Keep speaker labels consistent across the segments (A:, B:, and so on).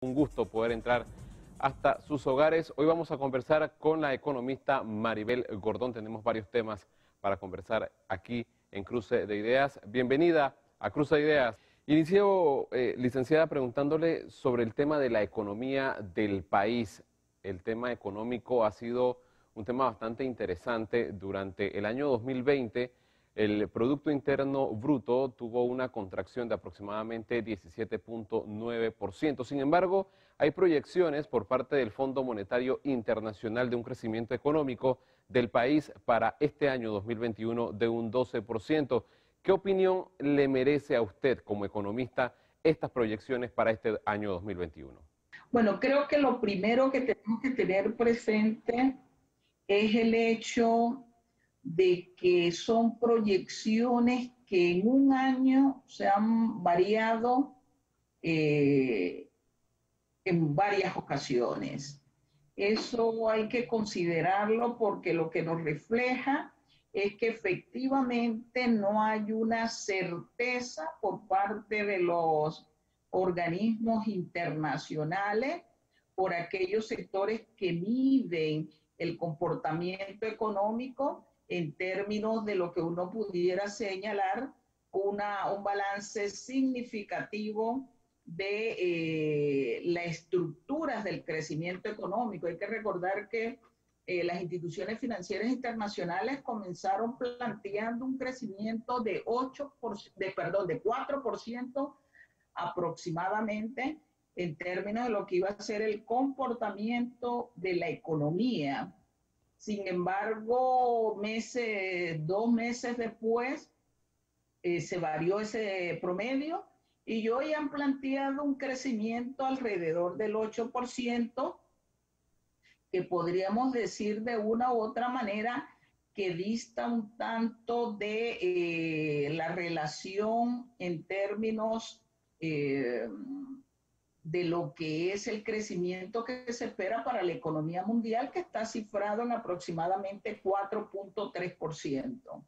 A: un gusto poder entrar hasta sus hogares. Hoy vamos a conversar con la economista Maribel Gordón. Tenemos varios temas para conversar aquí en Cruce de Ideas. Bienvenida a Cruce de Ideas. Inicio, eh, licenciada, preguntándole sobre el tema de la economía del país. El tema económico ha sido un tema bastante interesante durante el año 2020 el Producto Interno Bruto tuvo una contracción de aproximadamente 17.9%. Sin embargo, hay proyecciones por parte del Fondo Monetario Internacional de un crecimiento económico del país para este año 2021 de un 12%. ¿Qué opinión le merece a usted como economista estas proyecciones para este año 2021?
B: Bueno, creo que lo primero que tenemos que tener presente es el hecho de que son proyecciones que en un año se han variado eh, en varias ocasiones. Eso hay que considerarlo porque lo que nos refleja es que efectivamente no hay una certeza por parte de los organismos internacionales por aquellos sectores que miden el comportamiento económico en términos de lo que uno pudiera señalar una, un balance significativo de eh, las estructuras del crecimiento económico. Hay que recordar que eh, las instituciones financieras internacionales comenzaron planteando un crecimiento de 8 de, perdón, de 4% aproximadamente en términos de lo que iba a ser el comportamiento de la economía sin embargo, meses, dos meses después, eh, se varió ese promedio y hoy han planteado un crecimiento alrededor del 8%, que podríamos decir de una u otra manera que dista un tanto de eh, la relación en términos eh, de lo que es el crecimiento que se espera para la economía mundial, que está cifrado en aproximadamente 4.3%.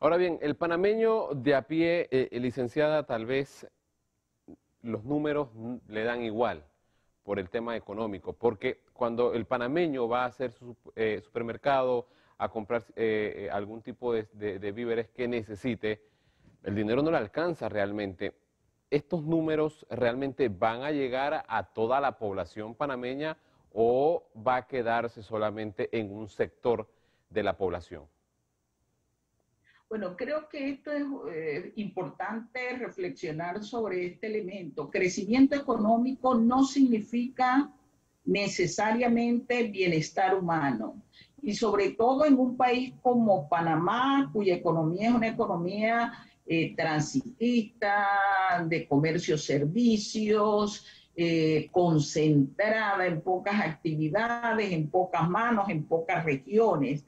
A: Ahora bien, el panameño de a pie, eh, eh, licenciada, tal vez los números le dan igual por el tema económico, porque cuando el panameño va a hacer su eh, supermercado, a comprar algún tipo de víveres que necesite, el dinero no le alcanza realmente estos números realmente van a llegar a toda la población panameña o va a quedarse solamente en un sector de la población?
B: Bueno, creo que esto es eh, importante reflexionar sobre este elemento. Crecimiento económico no significa necesariamente bienestar humano. Y sobre todo en un país como Panamá, cuya economía es una economía eh, transitista, de comercio servicios, eh, concentrada en pocas actividades, en pocas manos, en pocas regiones.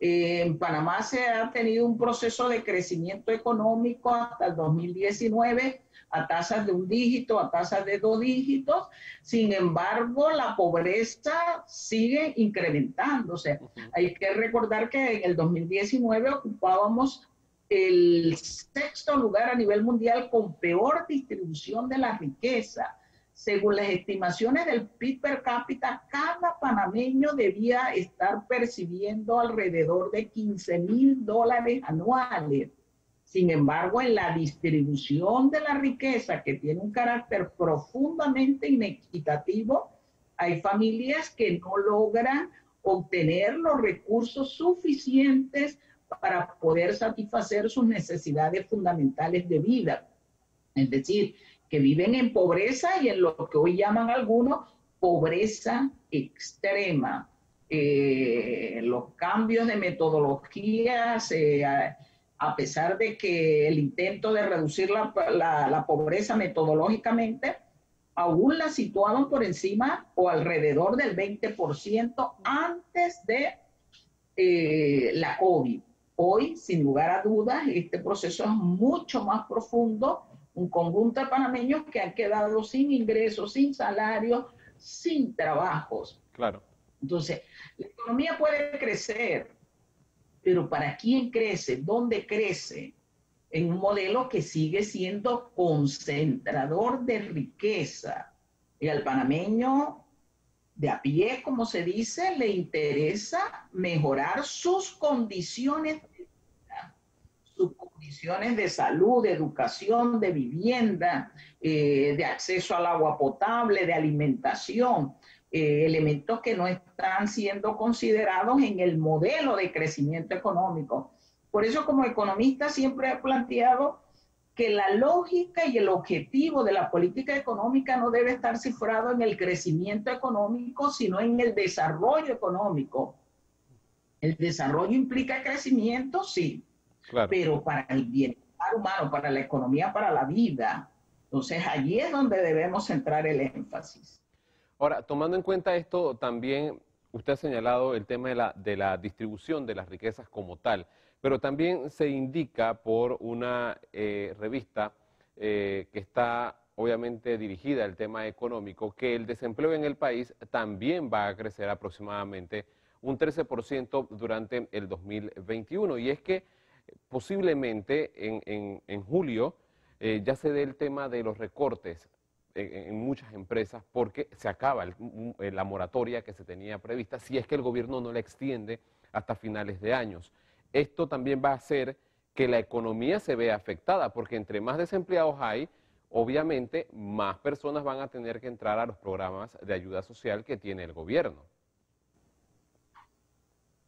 B: Eh, en Panamá se ha tenido un proceso de crecimiento económico hasta el 2019 a tasas de un dígito, a tasas de dos dígitos. Sin embargo, la pobreza sigue incrementándose. Hay que recordar que en el 2019 ocupábamos el sexto lugar a nivel mundial con peor distribución de la riqueza. Según las estimaciones del PIB per cápita, cada panameño debía estar percibiendo alrededor de 15 mil dólares anuales. Sin embargo, en la distribución de la riqueza, que tiene un carácter profundamente inequitativo, hay familias que no logran obtener los recursos suficientes para poder satisfacer sus necesidades fundamentales de vida. Es decir, que viven en pobreza y en lo que hoy llaman algunos pobreza extrema. Eh, los cambios de metodologías, a, pesar de que el intento de reducir la, la pobreza metodológicamente, aún la situaban por encima o alrededor del 20% antes de eh, la COVID. Hoy, sin lugar a dudas, este proceso es mucho más profundo. Un conjunto de panameños que han quedado sin ingresos, sin salarios, sin trabajos.
A: Claro.
B: Entonces, la economía puede crecer, pero ¿para quién crece? ¿Dónde crece? en un modelo que sigue siendo concentrador de riqueza. Y al panameño de a pie, como se dice, le interesa mejorar sus condiciones sus condiciones de salud, de educación, de vivienda, eh, de acceso al agua potable, de alimentación, eh, elementos que no están siendo considerados en el modelo de crecimiento económico. Por eso como economista siempre he planteado que la lógica y el objetivo de la política económica no debe estar cifrado en el crecimiento económico, sino en el desarrollo económico. El desarrollo implica crecimiento, sí, pero para el bienestar humano, para la economía, para la vida. Entonces allí es donde debemos centrar el énfasis.
A: Ahora, tomando en cuenta esto, también usted ha señalado el tema de la, de la distribución de las riquezas como tal, pero también se indica por una eh, revista eh, que está obviamente dirigida al tema económico, que el desempleo en el país también va a crecer aproximadamente un 13% durante el 2021. Y es que posiblemente en, julio eh, ya se dé el tema de los recortes en, muchas empresas porque se acaba eh, la moratoria que se tenía prevista si es que el gobierno no la extiende hasta finales de años. Esto también va a hacer que la economía se vea afectada porque entre más desempleados hay, obviamente más personas van a tener que entrar a los programas de ayuda social que tiene el gobierno.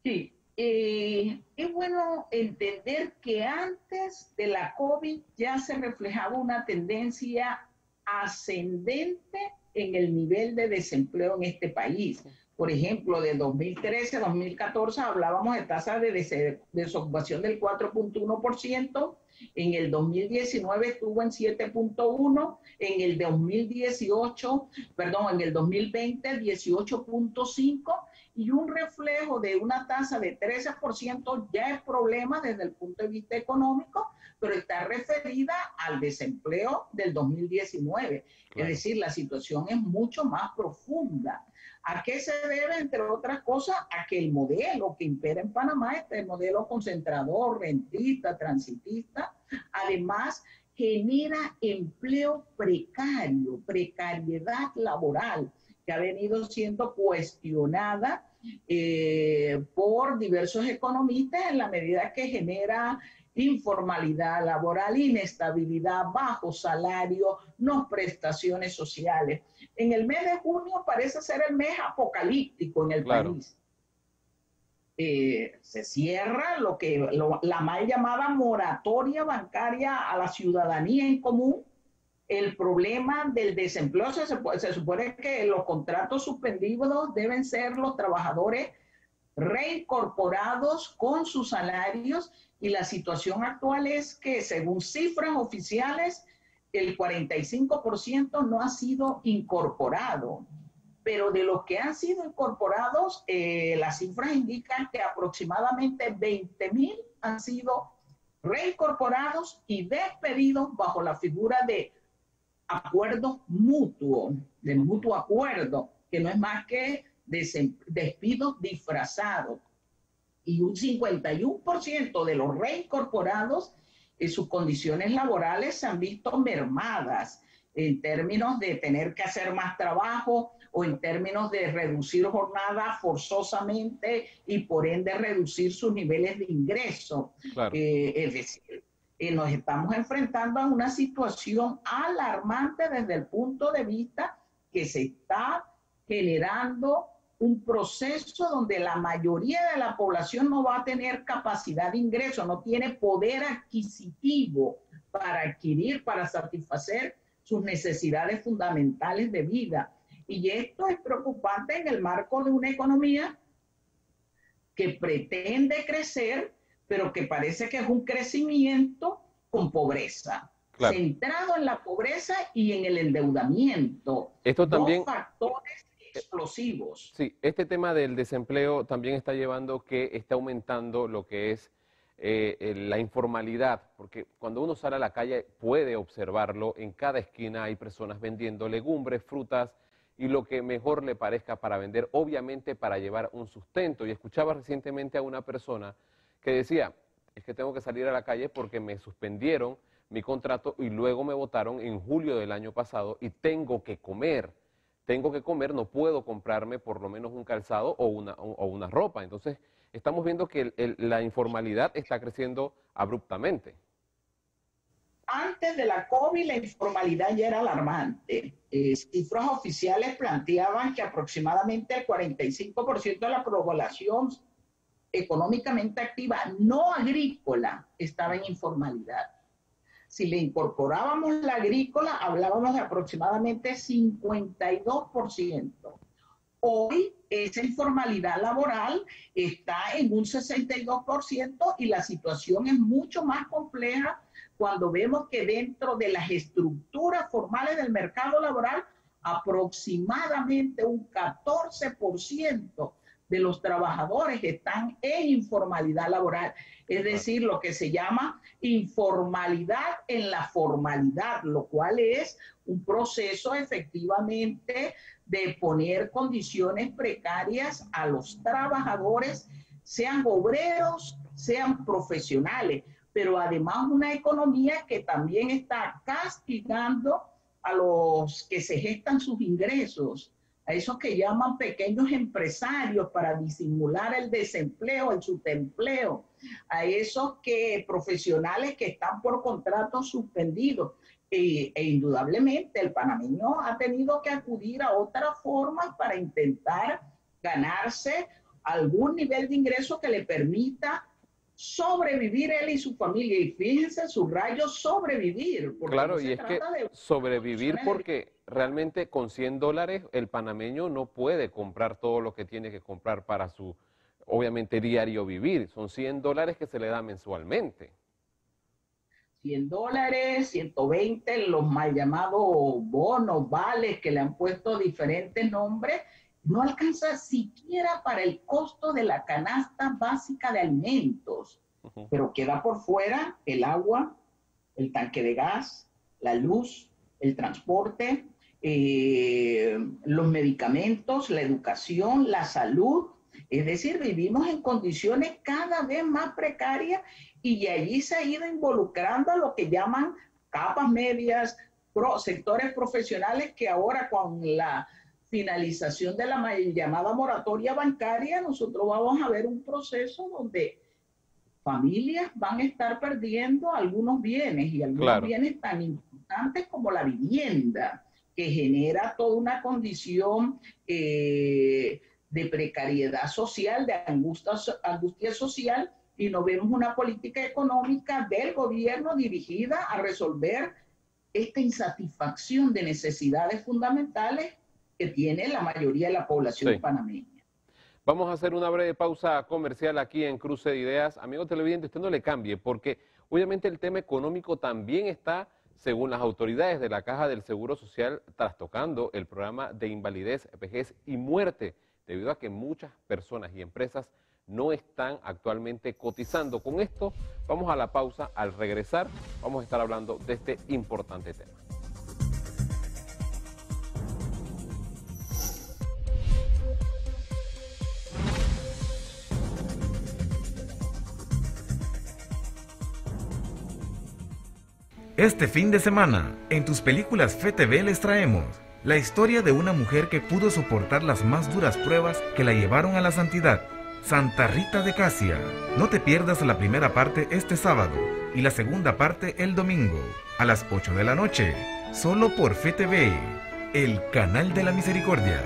B: Sí, eh, es bueno entender que antes de la COVID ya se reflejaba una tendencia ascendente en el nivel de desempleo en este país. Por ejemplo, de 2013 a 2014 hablábamos de tasa de desocupación del 4.1%, en el 2019 estuvo en 7.1, en el 2018, perdón, en el 2020 18.5 y un reflejo de una tasa de 13% ya es problema desde el punto de vista económico, pero está referida al desempleo del 2019. Es decir, la situación es mucho más profunda. ¿A qué se debe, entre otras cosas? A que el modelo que impera en Panamá, este modelo concentrador, rentista, transitista, además genera empleo precario, precariedad laboral que ha venido siendo cuestionada eh, por diversos economistas en la medida que genera informalidad laboral, inestabilidad, bajo salario, no prestaciones sociales. En el mes de junio parece ser el mes apocalíptico en el país. Eh, se cierra lo que la mal llamada moratoria bancaria a la ciudadanía en común, el problema del desempleo, se, se, supone que los contratos suspendidos deben ser los trabajadores reincorporados con sus salarios y la situación actual es que según cifras oficiales, el 45% no ha sido incorporado. Pero de los que han sido incorporados, eh, las cifras indican que aproximadamente 20 mil han sido reincorporados y despedidos bajo la figura de acuerdo mutuo, de mutuo acuerdo, que no es más que despidos disfrazados. Y un 51% de los reincorporados en sus condiciones laborales se han visto mermadas en términos de tener que hacer más trabajo o en términos de reducir jornada forzosamente y por ende reducir sus niveles de ingreso. Eh, es decir, eh, nos estamos enfrentando a una situación alarmante desde el punto de vista que se está generando un proceso donde la mayoría de la población no va a tener capacidad de ingreso, no tiene poder adquisitivo para adquirir, para satisfacer sus necesidades fundamentales de vida. Y esto es preocupante en el marco de una economía que pretende crecer pero que parece que es un crecimiento con pobreza. Centrado en la pobreza y en el endeudamiento.
A: Esto también.
B: Dos factores explosivos.
A: Sí, este tema del desempleo también está llevando que está aumentando lo que es eh, la informalidad, porque cuando uno sale a la calle puede observarlo, en cada esquina hay personas vendiendo legumbres, frutas y lo que mejor le parezca para vender, obviamente para llevar un sustento. Y escuchaba recientemente a una persona que decía, es que tengo que salir a la calle porque me suspendieron mi contrato y luego me votaron en julio del año pasado y tengo que comer. Tengo que comer, no puedo comprarme por lo menos un calzado o una, o una ropa. Entonces, estamos viendo que la informalidad está creciendo abruptamente.
B: Antes de la COVID, la informalidad ya era alarmante. Eh, cifras oficiales planteaban que aproximadamente el 45% de la población económicamente activa no agrícola estaba en informalidad. Si le incorporábamos la agrícola, hablábamos de aproximadamente 52%. Hoy esa informalidad laboral está en un 62% y la situación es mucho más compleja cuando vemos que dentro de las estructuras formales del mercado laboral, aproximadamente un 14% de los trabajadores están en informalidad laboral, es decir, lo que se llama informalidad en la formalidad, lo cual es un proceso efectivamente de poner condiciones precarias a los trabajadores, sean obreros, sean profesionales, pero además una economía que también está castigando a los que se gestan sus ingresos a esos que llaman pequeños empresarios para disimular el desempleo, el subempleo, a esos que profesionales que están por contratos suspendidos. E, e, indudablemente el panameño ha tenido que acudir a otras formas para intentar ganarse algún nivel de ingreso que le permita sobrevivir él y su familia. Y fíjense, su rayo sobrevivir.
A: Claro, y es que sobrevivir porque realmente con 100 dólares el panameño no puede comprar todo lo que tiene que comprar para su, obviamente, diario vivir. Son 100 dólares que se le da mensualmente.
B: 100 dólares, 120, los mal llamados bonos, vales, que le han puesto diferentes nombres, no alcanza siquiera para el costo de la canasta básica de alimentos, pero queda por fuera el agua, el tanque de gas, la luz, el transporte, eh, los medicamentos, la educación, la salud. Es decir, vivimos en condiciones cada vez más precarias y allí se ha ido involucrando a lo que llaman capas medias, sectores profesionales que ahora con la finalización de la llamada moratoria bancaria, nosotros vamos a ver un proceso donde familias van a estar perdiendo algunos bienes y algunos bienes tan importantes como la vivienda, que genera toda una condición eh, de precariedad social, de angustia, angustia social, y no vemos una política económica del gobierno dirigida a resolver esta insatisfacción de necesidades fundamentales que tiene la mayoría de la población panameña.
A: Vamos a hacer una breve pausa comercial aquí en Cruce de Ideas. Amigo televidente, usted no le cambie, porque obviamente el tema económico también está, según las autoridades de la Caja del Seguro Social, trastocando el programa de invalidez, vejez y muerte, debido a que muchas personas y empresas no están actualmente cotizando. Con esto vamos a la pausa. Al regresar vamos a estar hablando de este importante tema.
C: Este fin de semana, en tus películas FTV les traemos la historia de una mujer que pudo soportar las más duras pruebas que la llevaron a la santidad. Santa Rita de Casia. No te pierdas la primera parte este sábado y la segunda parte el domingo a las 8 de la noche, solo por FTV, el canal de la misericordia.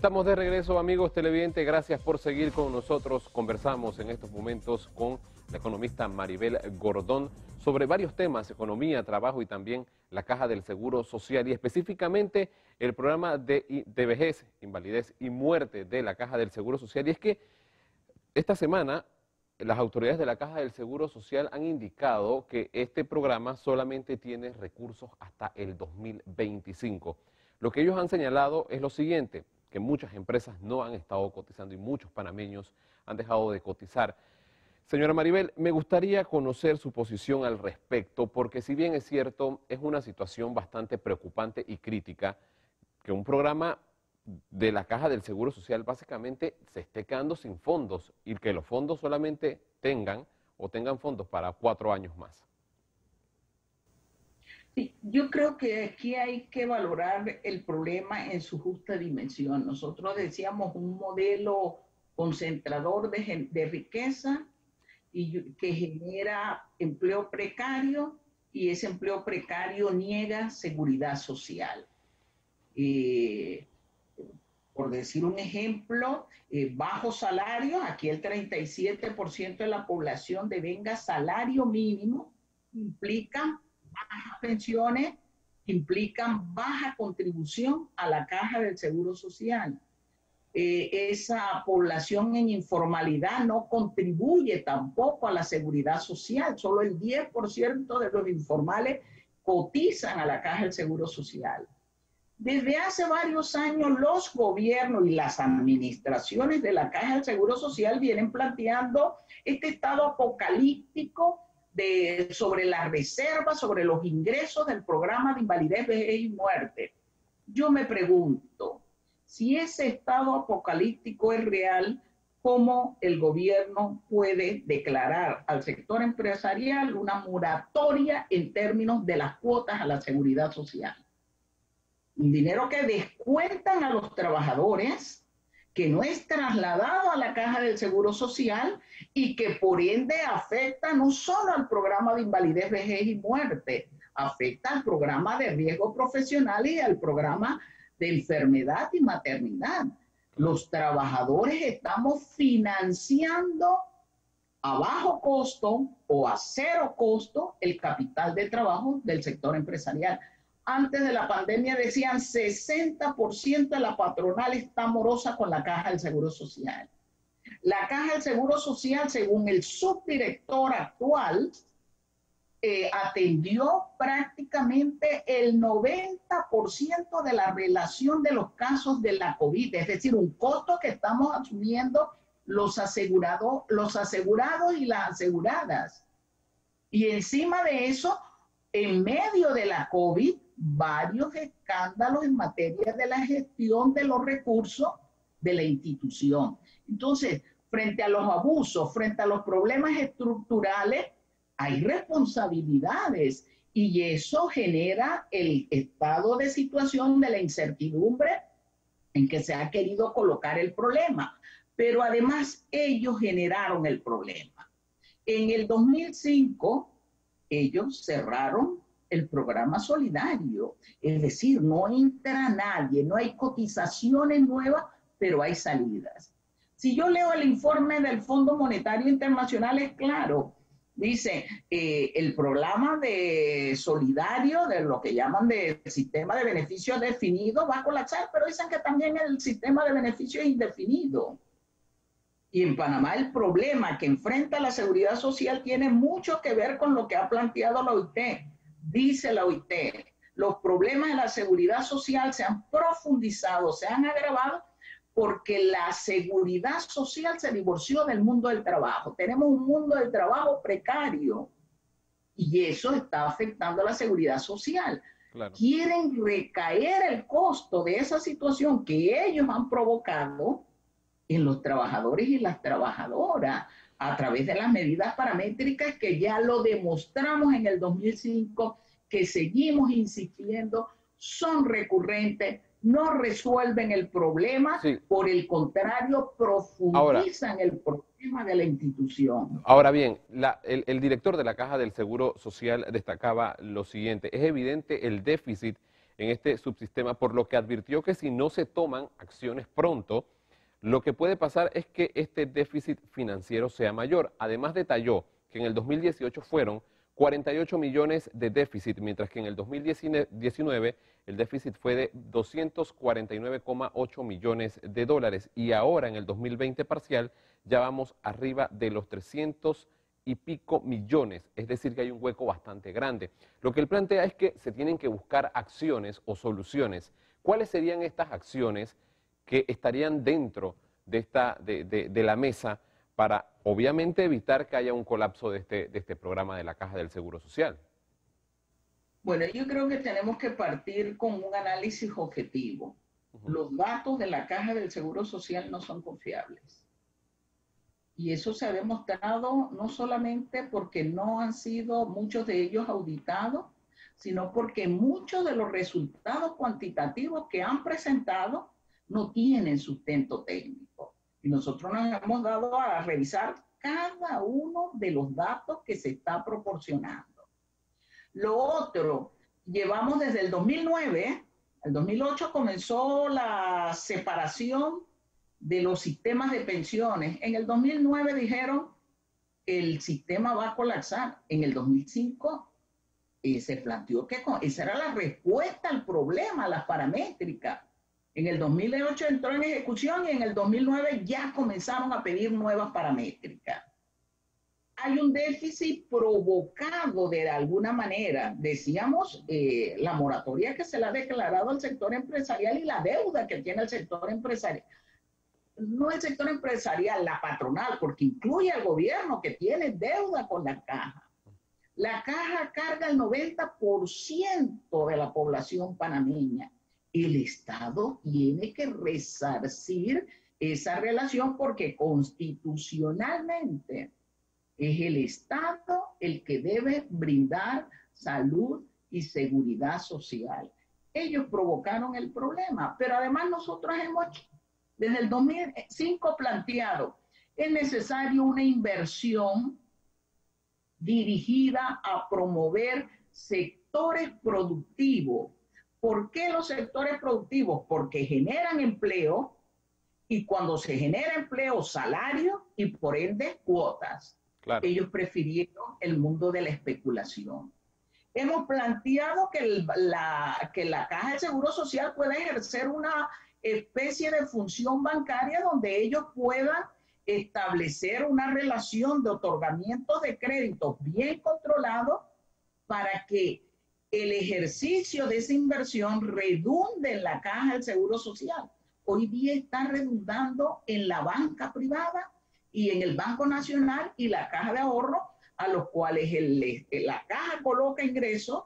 A: Estamos de regreso, amigos televidentes. Gracias por seguir con nosotros. Conversamos en estos momentos con la economista Maribel Gordón sobre varios temas, economía, trabajo y también la caja del Seguro Social y específicamente el programa de, de vejez, invalidez y muerte de la caja del Seguro Social. Y es que esta semana las autoridades de la Caja del Seguro Social han indicado que este programa solamente tiene recursos hasta el 2025. Lo que ellos han señalado es lo siguiente, que muchas empresas no han estado cotizando y muchos panameños han dejado de cotizar. Señora Maribel, me gustaría conocer su posición al respecto, porque si bien es cierto, es una situación bastante preocupante y crítica que un programa de la Caja del Seguro Social básicamente se esté quedando sin fondos y que los fondos solamente tengan o tengan fondos para cuatro años más.
B: Yo creo que aquí hay que valorar el problema en su justa dimensión. Nosotros decíamos un modelo concentrador de, riqueza y que genera empleo precario y ese empleo precario niega seguridad social. Eh, por decir un ejemplo, eh, bajos salarios, aquí el 37% de la población devenga salario mínimo, implican bajas pensiones, implican baja contribución a la caja del Seguro Social. Eh, esa población en informalidad no contribuye tampoco a la seguridad social. Solo el 10% de los informales cotizan a la caja del Seguro Social. Desde hace varios años los gobiernos y las administraciones de la Caja del Seguro Social vienen planteando este estado apocalíptico sobre las reservas, sobre los ingresos del programa de invalidez, vejez y muerte. Yo me pregunto, si ese estado apocalíptico es real, ¿cómo el gobierno puede declarar al sector empresarial una moratoria en términos de las cuotas a la seguridad social? Un dinero que descuentan a los trabajadores, que no es trasladado a la caja del Seguro Social y que por ende afecta no solo al programa de invalidez, vejez y muerte, afecta al programa de riesgo profesional y al programa de enfermedad y maternidad. Los trabajadores estamos financiando a bajo costo o a cero costo el capital de trabajo del sector empresarial. Antes de la pandemia decían 60% de la patronal está morosa con la caja del Seguro Social. La caja del Seguro Social, según el subdirector actual, eh, atendió prácticamente el 90% de la relación de los casos de la COVID, es decir, un costo que estamos asumiendo los, asegurado, los asegurados y las aseguradas. Y encima de eso, en medio de la COVID, varios escándalos en materia de la gestión de los recursos de la institución. Entonces, frente a los abusos, frente a los problemas estructurales, hay responsabilidades y eso genera el estado de situación de la incertidumbre en que se ha querido colocar el problema. Pero además ellos generaron el problema. En el 2005, ellos cerraron el programa solidario, es decir, no entra nadie, no hay cotizaciones nuevas, pero hay salidas. Si yo leo el informe del Fondo Monetario Internacional, es claro, Dice, eh, el programa de solidario, de lo que llaman de sistema de beneficios definido, va a colapsar, pero dicen que también el sistema de beneficios indefinido. Y en Panamá el problema que enfrenta la seguridad social tiene mucho que ver con lo que ha planteado la OIT. Dice la OIT, los problemas de la seguridad social se han profundizado, se han agravado porque la seguridad social se divorció del mundo del trabajo. Tenemos un mundo del trabajo precario y eso está afectando a la seguridad social. Quieren recaer el costo de esa situación que ellos han provocado en los trabajadores y las trabajadoras a través de las medidas paramétricas que ya lo demostramos en el 2005, que seguimos insistiendo, son recurrentes, no resuelven el problema, por el contrario, profundizan el problema de la institución.
A: Ahora bien, el, el, director de la Caja del Seguro Social destacaba lo siguiente, es evidente el déficit en este subsistema, por lo que advirtió que si no se toman acciones pronto, lo que puede pasar es que este déficit financiero sea mayor. Además detalló que en el 2018 fueron 48 millones de déficit, mientras que en el 2019 el déficit fue de 249,8 millones de dólares y ahora en el 2020 parcial ya vamos arriba de los 300 y pico millones, es decir que hay un hueco bastante grande. Lo que él plantea es que se tienen que buscar acciones o soluciones. ¿Cuáles serían estas acciones que estarían dentro de, esta, de, de la mesa para obviamente evitar que haya un colapso de este, de este programa de la Caja del Seguro Social?
B: Bueno, yo creo que tenemos que partir con un análisis objetivo. Los datos de la Caja del Seguro Social no son confiables. Y eso se ha demostrado no solamente porque no han sido muchos de ellos auditados, sino porque muchos de los resultados cuantitativos que han presentado no tienen sustento técnico. Y nosotros nos hemos dado a revisar cada uno de los datos que se está proporcionando. Lo otro, llevamos desde el 2009, el 2008 comenzó la separación de los sistemas de pensiones. En el 2009 dijeron el sistema va a colapsar. En el 2005 eh, se planteó que esa era la respuesta al problema, las paramétricas. En el 2008 entró en ejecución y en el 2009 ya comenzaron a pedir nuevas paramétricas. Hay un déficit provocado de alguna manera, decíamos, eh, la moratoria que se le ha declarado al sector empresarial y la deuda que tiene el sector empresarial. No el sector empresarial, la patronal, porque incluye al gobierno que tiene deuda con la caja. La caja carga el 90% de la población panameña el Estado tiene que resarcir esa relación porque constitucionalmente es el Estado el que debe brindar salud y seguridad social. Ellos provocaron el problema, pero además nosotros hemos desde el 2005 planteado, es necesario una inversión dirigida a promover sectores productivos ¿Por qué los sectores productivos? Porque generan empleo y cuando se genera empleo, salario y por ende cuotas. Ellos prefirieron el mundo de la especulación. Hemos planteado que, la, que la Caja de Seguro Social pueda ejercer una especie de función bancaria donde ellos puedan establecer una relación de otorgamiento de créditos bien controlado para que el ejercicio de esa inversión redunde en la caja del Seguro Social. Hoy día está redundando en la banca privada y en el Banco Nacional y la caja de ahorro, a los cuales el, la caja coloca ingresos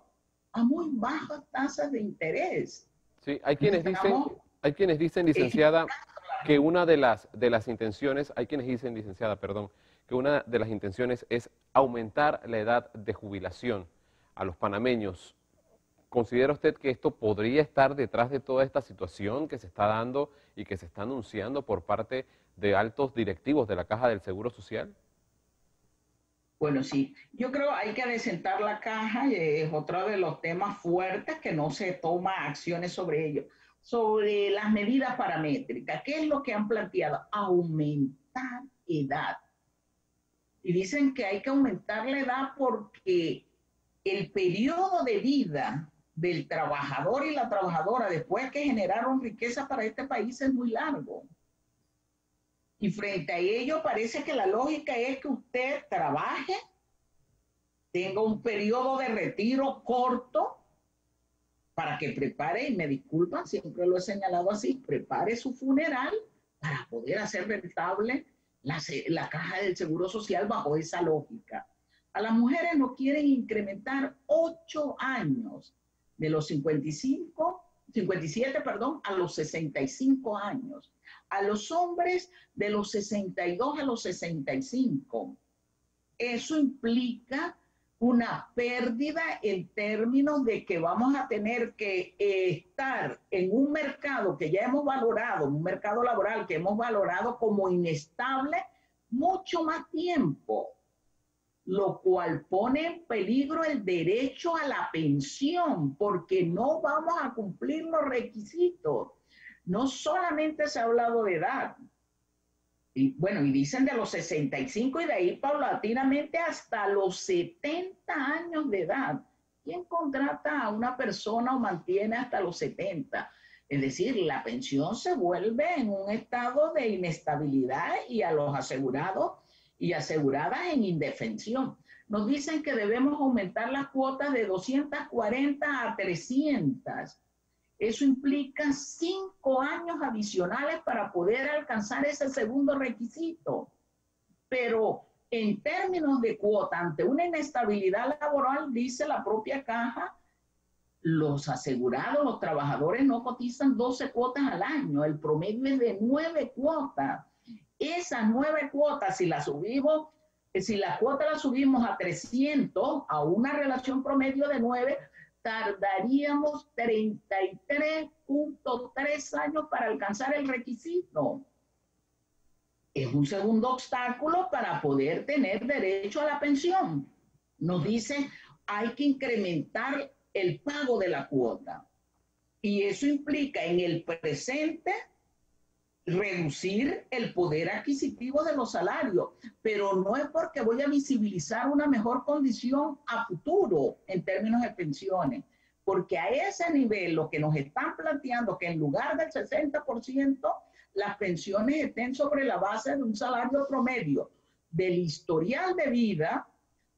B: a muy bajas tasas de interés.
A: Sí, hay quienes dicen, hay quienes dicen, licenciada, que una de las, de las intenciones, hay quienes dicen, licenciada, perdón, que una de las intenciones es aumentar la edad de jubilación a los panameños. ¿Considera usted que esto podría estar detrás de toda esta situación que se está dando y que se está anunciando por parte de altos directivos de la Caja del Seguro Social?
B: Bueno, sí, yo creo que hay que desentar la caja y es otro de los temas fuertes que no se toma acciones sobre ello. Sobre las medidas paramétricas, ¿qué es lo que han planteado? Aumentar edad. Y dicen que hay que aumentar la edad porque el periodo de vida del trabajador y la trabajadora después que generaron riqueza para este país es muy largo. Y frente a ello parece que la lógica es que usted trabaje, tenga un periodo de retiro corto para que prepare, y me disculpan, siempre lo he señalado así, prepare su funeral para poder hacer rentable la, la caja del Seguro Social bajo esa lógica. A las mujeres no quieren incrementar ocho años de los 55, 57, perdón, a los 65 años. A los hombres de los 62 a los 65. Eso implica una pérdida en términos de que vamos a tener que eh, estar en un mercado que ya hemos valorado, un mercado laboral que hemos valorado como inestable mucho más tiempo lo cual pone en peligro el derecho a la pensión, porque no vamos a cumplir los requisitos. No solamente se ha hablado de edad, y bueno, y dicen de los 65 y de ahí paulatinamente hasta los 70 años de edad. ¿Quién contrata a una persona o mantiene hasta los 70? Es decir, la pensión se vuelve en un estado de inestabilidad y a los asegurados y aseguradas en indefensión. Nos dicen que debemos aumentar las cuotas de 240 a 300. Eso implica cinco años adicionales para poder alcanzar ese segundo requisito. pero en términos de cuota, ante una inestabilidad laboral, dice la propia caja, los asegurados, los trabajadores no cotizan 12 cuotas al año, el promedio es de 9 cuotas. Esas 9 cuotas, si las subimos, eh, si la cuota la subimos a 300, a una relación promedio de 9, tardaríamos 33.3 años para alcanzar el requisito. Es un segundo obstáculo para poder tener derecho a la pensión. Nos dice, hay que incrementar el pago de la cuota. Y eso implica en el presente reducir el poder adquisitivo de los salarios, pero no es porque voy a visibilizar una mejor condición a futuro en términos de pensiones, porque a ese nivel lo que nos están planteando que en lugar del 60% las pensiones estén sobre la base de un salario promedio del historial de vida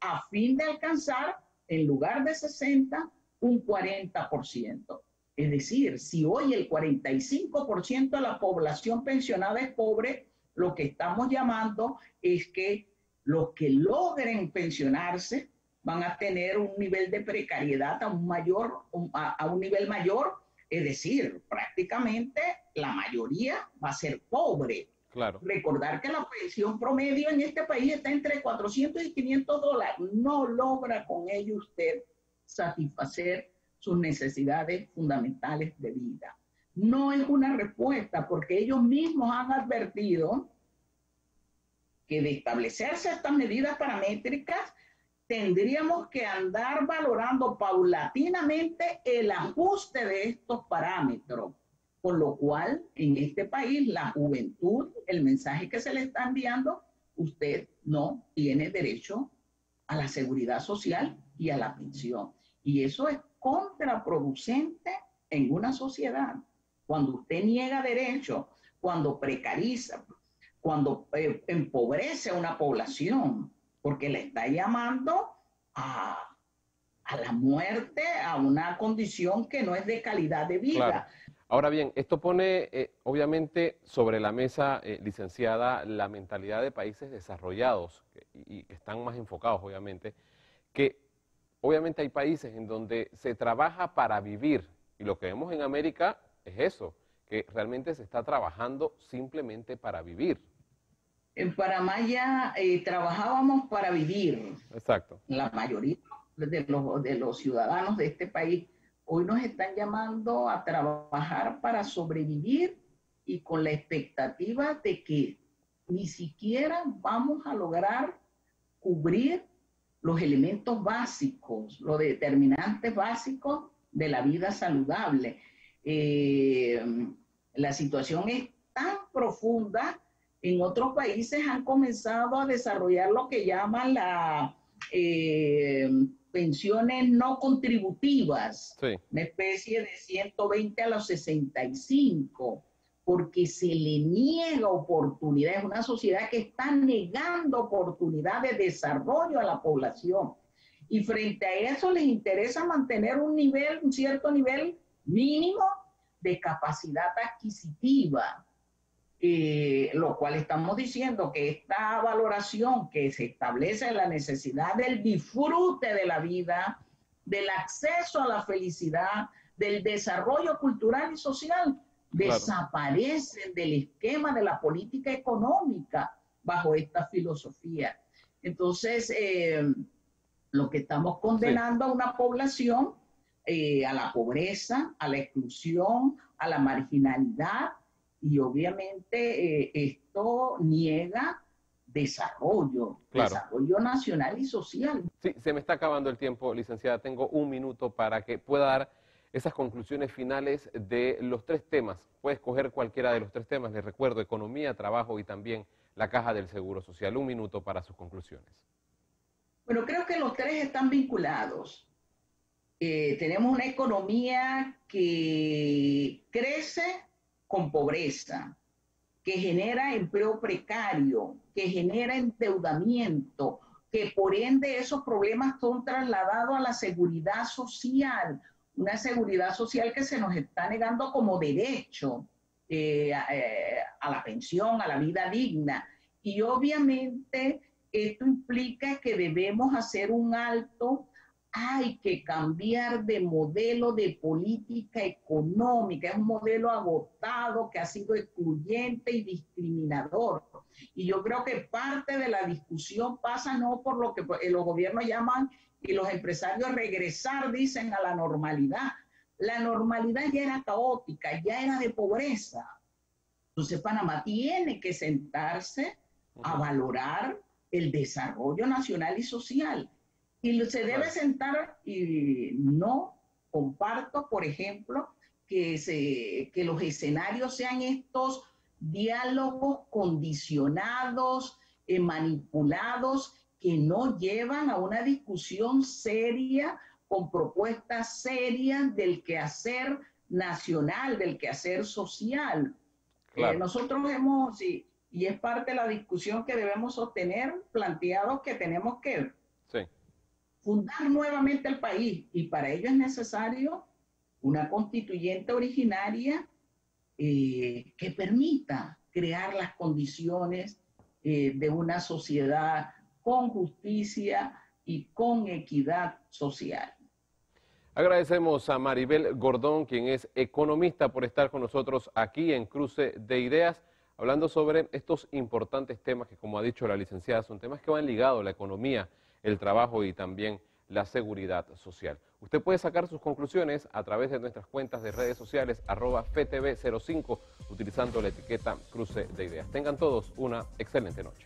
B: a fin de alcanzar en lugar de 60 un 40%. Es decir, si hoy el 45% de la población pensionada es pobre, lo que estamos llamando es que los que logren pensionarse van a tener un nivel de precariedad a un mayor, a, un nivel mayor, es decir, prácticamente la mayoría va a ser pobre. Claro. Recordar que la pensión promedio en este país está entre 400 y 500 dólares. No logra con ello usted satisfacer sus necesidades fundamentales de vida. No es una respuesta porque ellos mismos han advertido que de establecerse estas medidas paramétricas, tendríamos que andar valorando paulatinamente el ajuste de estos parámetros. Por lo cual, en este país, la juventud, el mensaje que se le está enviando, usted no tiene derecho a la seguridad social y a la pensión. Y eso es contraproducente en una sociedad. Cuando usted niega derechos, cuando precariza, cuando eh, empobrece a una población, porque le está llamando a, la muerte, a una condición que no es de calidad de vida.
A: Ahora bien, esto pone eh, obviamente sobre la mesa, eh, licenciada, la mentalidad de países desarrollados y que están más enfocados, obviamente, que obviamente hay países en donde se trabaja para vivir y lo que vemos en América es eso, que realmente se está trabajando simplemente para vivir.
B: En Panamá ya eh, trabajábamos para vivir.
A: Exacto.
B: La mayoría de los, de los ciudadanos de este país hoy nos están llamando a trabajar para sobrevivir y con la expectativa de que ni siquiera vamos a lograr cubrir los elementos básicos, los determinantes básicos de la vida saludable. Eh, la situación es tan profunda, en otros países han comenzado a desarrollar lo que llaman las eh, pensiones no contributivas, una especie de 120 a los 65 porque se le niega oportunidad, es una sociedad que está negando oportunidad de desarrollo a la población. Y frente a eso les interesa mantener un nivel, un cierto nivel mínimo de capacidad adquisitiva, eh, lo cual estamos diciendo que esta valoración que se establece en la necesidad del disfrute de la vida, del acceso a la felicidad, del desarrollo cultural y social, desaparecen del esquema de la política económica bajo esta filosofía. Entonces, eh, lo que estamos condenando a una población eh, a la pobreza, a la exclusión, a la marginalidad, y obviamente eh, esto niega desarrollo, desarrollo nacional y social.
A: Sí, se me está acabando el tiempo, licenciada. Tengo un minuto para que pueda dar esas conclusiones finales de los tres temas. Puede escoger cualquiera de los tres temas, les recuerdo, economía, trabajo y también la caja del Seguro Social. Un minuto para sus conclusiones.
B: Bueno, creo que los tres están vinculados. Eh, tenemos una economía que crece con pobreza, que genera empleo precario, que genera endeudamiento, que por ende esos problemas son trasladados a la seguridad social, una seguridad social que se nos está negando como derecho eh, eh, a, la pensión, a la vida digna. Y obviamente esto implica que debemos hacer un alto hay que cambiar de modelo de política económica. Es un modelo agotado que ha sido excluyente y discriminador. Y yo creo que parte de la discusión pasa no por lo que los gobiernos llaman y los empresarios regresar, dicen, a la normalidad. La normalidad ya era caótica, ya era de pobreza. Entonces Panamá tiene que sentarse a valorar el desarrollo nacional y social y se debe sentar y no comparto, por ejemplo, que, se, que los escenarios sean estos diálogos condicionados, eh, manipulados, que no llevan a una discusión seria con propuestas serias del quehacer nacional, del quehacer social. Eh, nosotros hemos, y, y, es parte de la discusión que debemos sostener, planteado que tenemos que fundar nuevamente el país. Y para ello es necesario una constituyente originaria eh, que permita crear las condiciones eh, de una sociedad con justicia y con equidad social.
A: Agradecemos a Maribel Gordón, quien es economista, por estar con nosotros aquí en Cruce de Ideas, hablando sobre estos importantes temas que, como ha dicho la licenciada, son temas que van ligados a la economía el trabajo y también la seguridad social. Usted puede sacar sus conclusiones a través de nuestras cuentas de redes sociales arroba FTV05 utilizando la etiqueta Cruce de Ideas. Tengan todos una excelente noche.